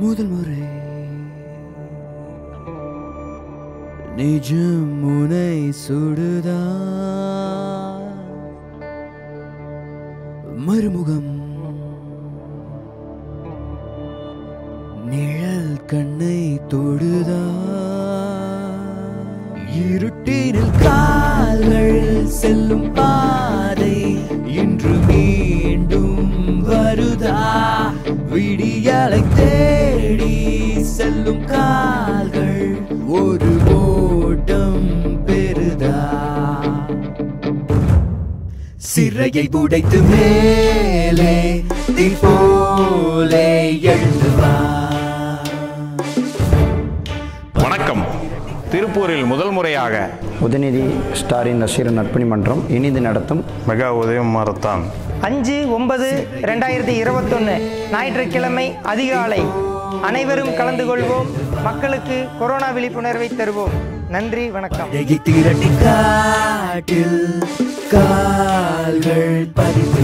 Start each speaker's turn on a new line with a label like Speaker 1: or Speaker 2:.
Speaker 1: முதல் முறை. நிஜம் முனை சுடுதா? மறுமுகம். நிழல் கண்ணை தொடுதா? இருட்டினில் கால்கள் செல்லும் பாதை இன்று மீண்டும் வருதா? விடியலை தே தேடி செல்லும் கால்கள் ஒரு ஓட்டம் பெறுதா? சிறையை உடைத்து மேலே தீ போலே எழுவா
Speaker 2: வணக்கம். திருப்பூரில் முதல் முறையாக
Speaker 3: உதயநிதி ஸ்டாரின் ரசிகர் நற்பணி மன்றம் இனிது நடத்தும்
Speaker 2: மெகா உதயம் மாரத்தான்.
Speaker 4: அஞ்சு ஒன்பது ரெண்டாயிரத்தி இருபத்தொன்று ஞாயிற்றுக்கிழமை அதிகாலை அனைவரும் கலந்து கொள்வோம். மக்களுக்கு கொரோனா விழிப்புணர்வை தருவோம். நன்றி வணக்கம்.
Speaker 1: காட்டில் கால்கள் பதித்து